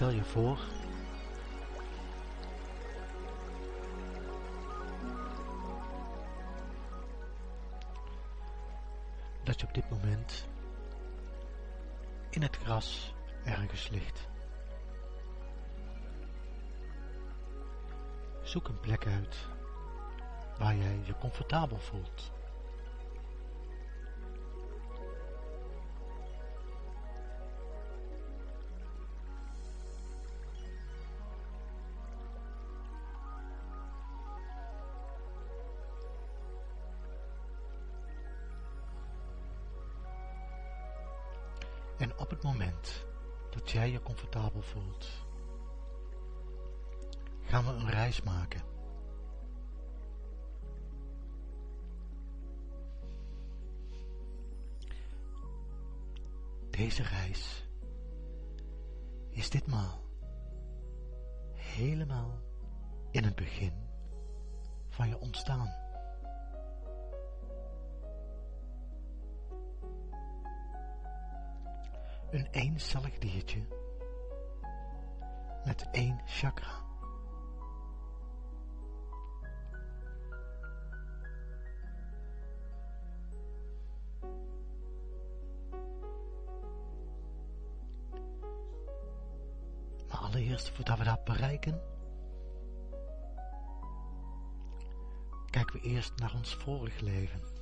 Stel je voor dat je op dit moment in het gras ergens ligt. Zoek een plek uit waar jij je comfortabel voelt. En op het moment dat jij je comfortabel voelt, gaan we een reis maken. Deze reis is ditmaal helemaal in het begin van je ontstaan. Een eencellig diertje met één chakra. Maar allereerst, voordat we dat bereiken, kijken we eerst naar ons vorig leven.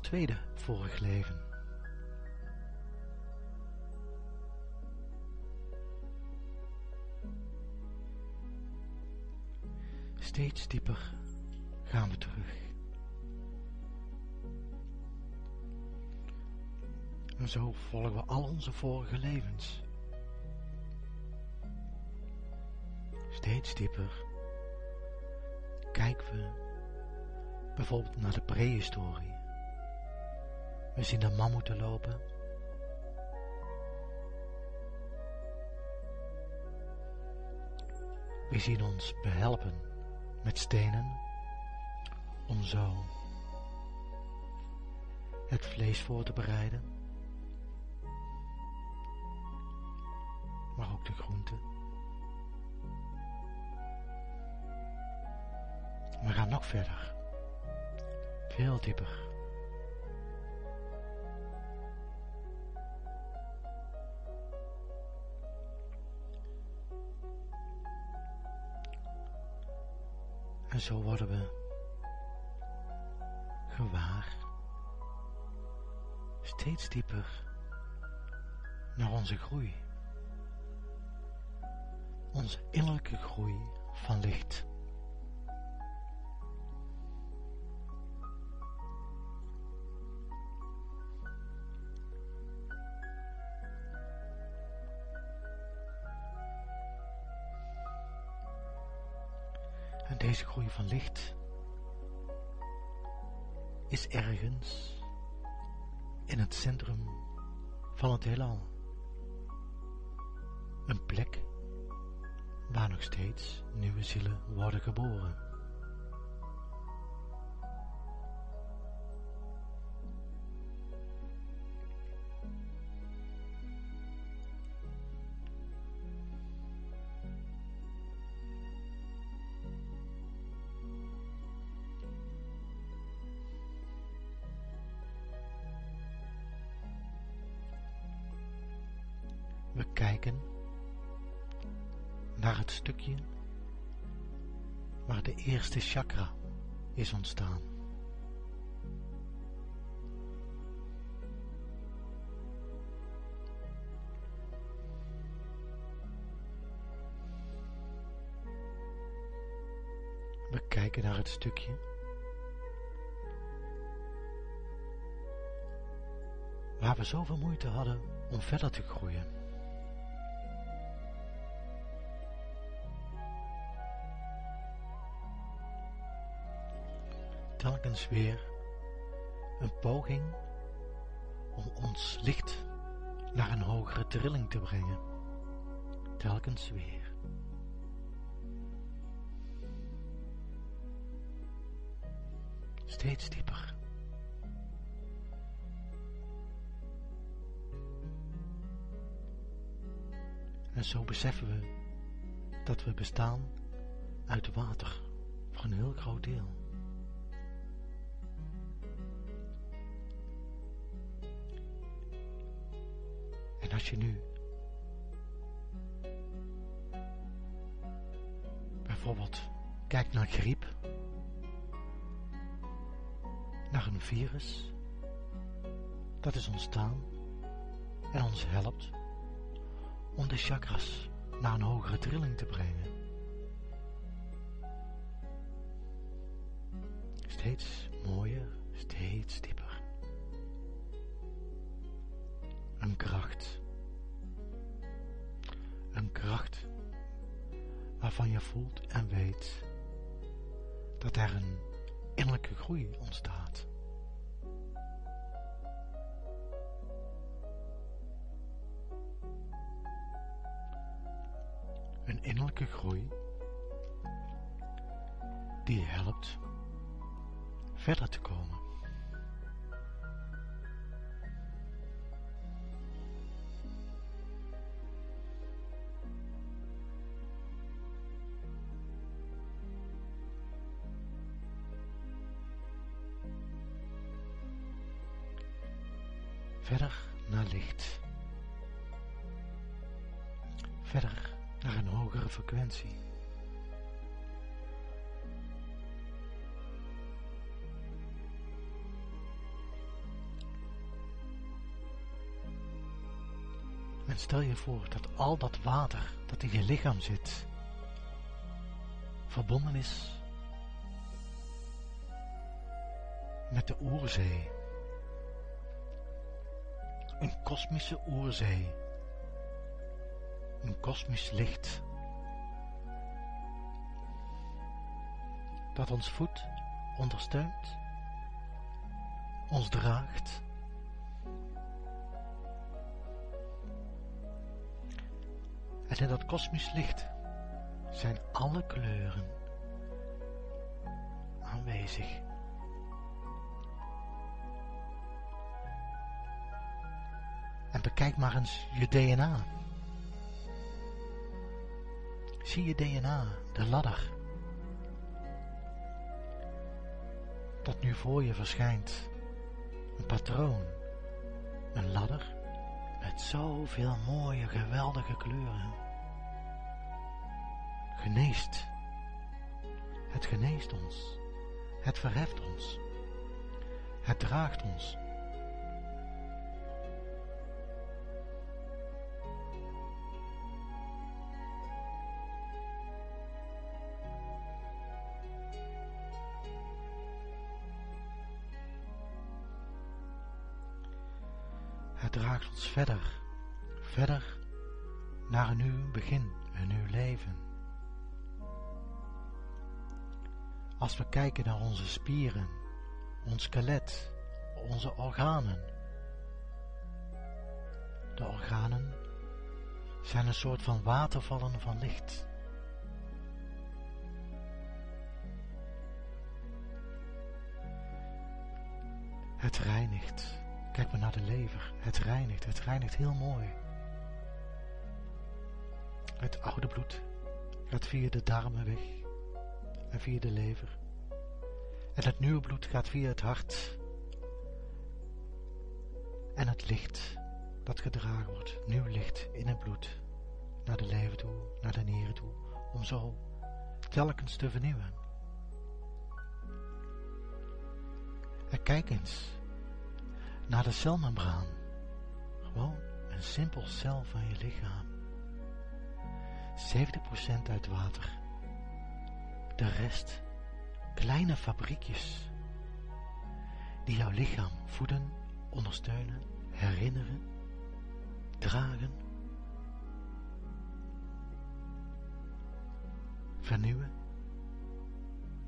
Tweede vorig leven. Steeds dieper gaan we terug. En zo volgen we al onze vorige levens. Steeds dieper kijken we bijvoorbeeld naar de prehistorie. We zien de mammoeten lopen. We zien ons behelpen met stenen om zo het vlees voor te bereiden, maar ook de groenten. We gaan nog verder, veel dieper. En zo worden we gewaar, steeds dieper naar onze groei. Onze innerlijke groei van licht. Van licht is ergens in het centrum van het heelal. Een plek waar nog steeds nieuwe zielen worden geboren. We kijken naar het stukje waar de eerste chakra is ontstaan. We kijken naar het stukje waar we zoveel moeite hadden om verder te groeien. Telkens weer een poging om ons licht naar een hogere trilling te brengen. Telkens weer. Steeds dieper. En zo beseffen we dat we bestaan uit water voor een heel groot deel. Als je nu bijvoorbeeld kijkt naar griep, naar een virus, dat is ontstaan en ons helpt om de chakras naar een hogere trilling te brengen. Steeds mooier, steeds dieper. Een kracht. Kracht waarvan je voelt en weet dat er een innerlijke groei ontstaat. een innerlijke groei die je helpt verder te komen. Verder naar licht. Verder naar een hogere frequentie. En stel je voor dat al dat water dat in je lichaam zit, verbonden is met de oerzee. Een kosmische oerzee een kosmisch licht dat ons voedt, ondersteunt, ons draagt. En in dat kosmisch licht zijn alle kleuren aanwezig. Bekijk maar eens je DNA. Zie je DNA, de ladder, dat nu voor je verschijnt. Een patroon, een ladder met zoveel mooie, geweldige kleuren. Geneest. Het geneest ons. Het verheft ons. Het draagt ons verder, verder naar een nieuw begin, een nieuw leven. Als we kijken naar onze spieren, ons skelet, onze organen. De organen zijn een soort van watervallen van licht. Het reinigt Kijk maar naar de lever. Het reinigt, het reinigt heel mooi. Het oude bloed gaat via de darmen weg en via de lever. En het nieuwe bloed gaat via het hart. En het licht dat gedragen wordt, nieuw licht in het bloed, naar de lever toe, naar de nieren toe, om zo telkens te vernieuwen. En kijk eens, naar de celmembraan. Gewoon een simpel cel van je lichaam. 70% uit water. De rest kleine fabriekjes die jouw lichaam voeden, ondersteunen, herinneren, dragen, vernieuwen,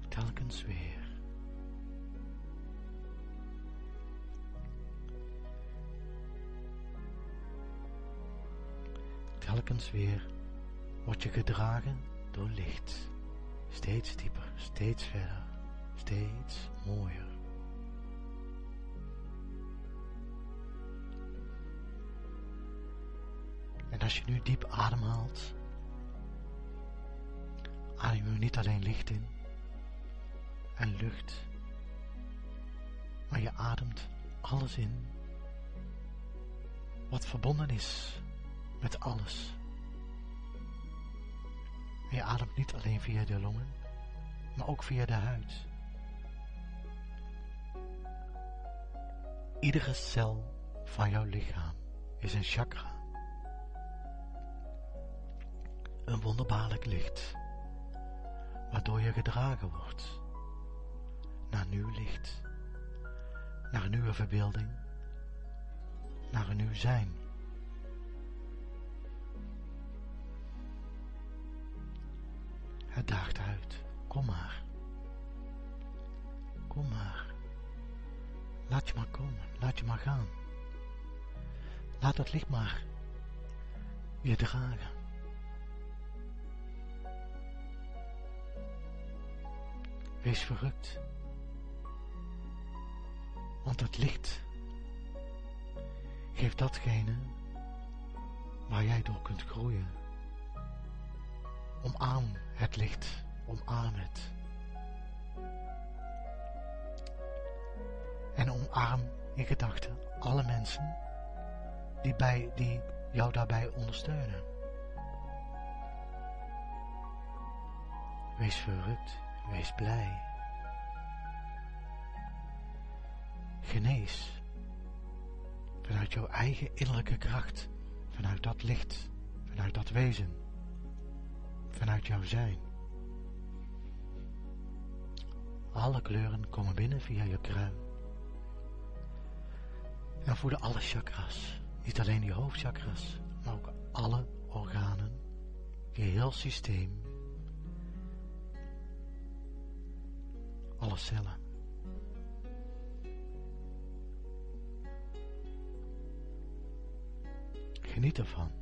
telkens weer. Telkens weer word je gedragen door licht. Steeds dieper, steeds verder, steeds mooier. En als je nu diep ademhaalt, adem je niet alleen licht in en lucht, maar je ademt alles in wat verbonden is met alles. Je ademt niet alleen via de longen, maar ook via de huid. Iedere cel van jouw lichaam is een chakra. Een wonderbaarlijk licht, waardoor je gedragen wordt naar nieuw licht, naar een nieuwe verbeelding, naar een nieuw zijn. Daagt uit. Kom maar. Kom maar. Laat je maar komen. Laat je maar gaan. Laat het licht maar je dragen. Wees verrukt. Want het licht geeft datgene waar jij door kunt groeien. Omarm het licht, omarm het. En omarm in gedachten alle mensen die, bij, die jou daarbij ondersteunen. Wees verrukt, wees blij. Genees vanuit jouw eigen innerlijke kracht, vanuit dat licht, vanuit dat wezen vanuit jouw zijn. Alle kleuren komen binnen via je kruin. En voeden alle chakras, niet alleen die hoofdchakras, maar ook alle organen, je heel systeem, alle cellen. Geniet ervan.